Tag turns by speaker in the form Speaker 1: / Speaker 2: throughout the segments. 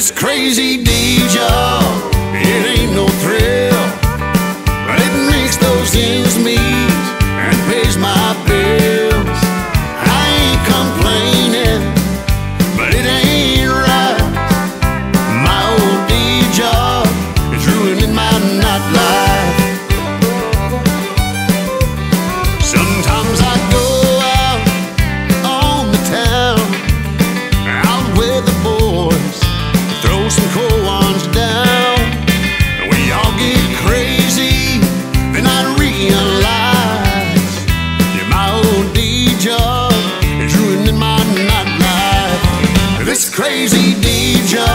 Speaker 1: this crazy day job. day job is ruining my nightlife. This crazy day job.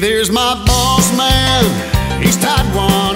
Speaker 1: there's my boss man. He's tied one.